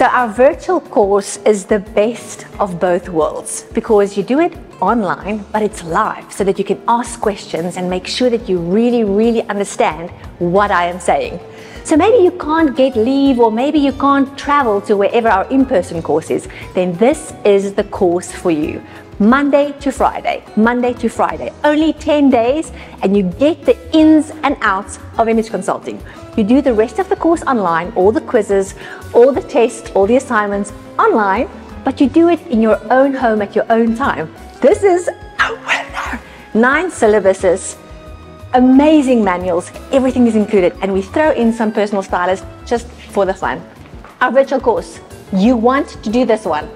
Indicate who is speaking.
Speaker 1: So our virtual course is the best of both worlds because you do it online, but it's live so that you can ask questions and make sure that you really, really understand what I am saying. So maybe you can't get leave or maybe you can't travel to wherever our in-person course is, then this is the course for you. Monday to Friday, Monday to Friday, only 10 days and you get the ins and outs of image consulting. You do the rest of the course online, all the quizzes, all the tests, all the assignments online, but you do it in your own home at your own time. This is a winner. Nine syllabuses, amazing manuals, everything is included, and we throw in some personal stylists just for the fun. Our virtual course, you want to do this one.